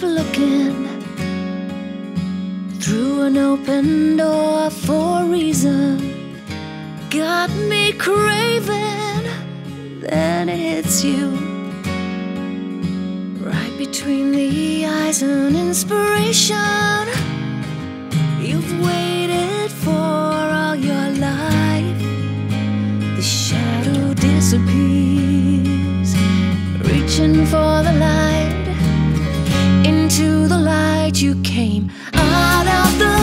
keep looking through an open door for a reason. Got me craving, then it hits you right between the eyes, an inspiration you've waited for all your life. The shadow disappears, reaching for the light. Light you came out of the